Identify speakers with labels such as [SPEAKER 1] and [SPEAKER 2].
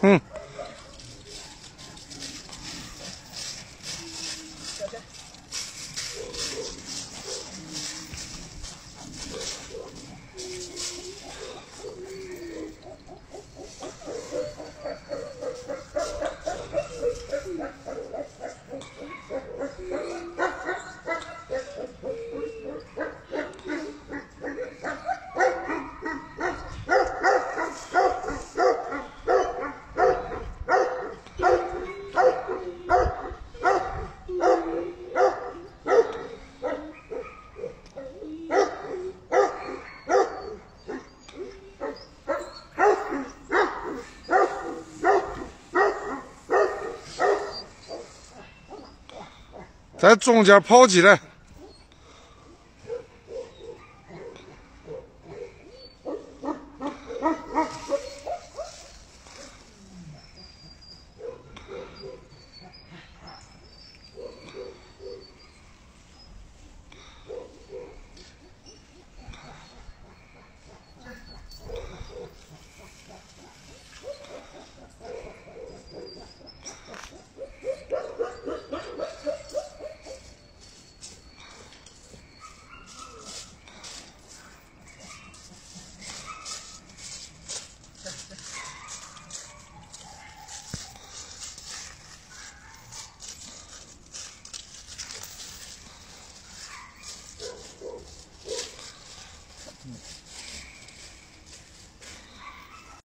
[SPEAKER 1] Hmm. 在中间跑起来。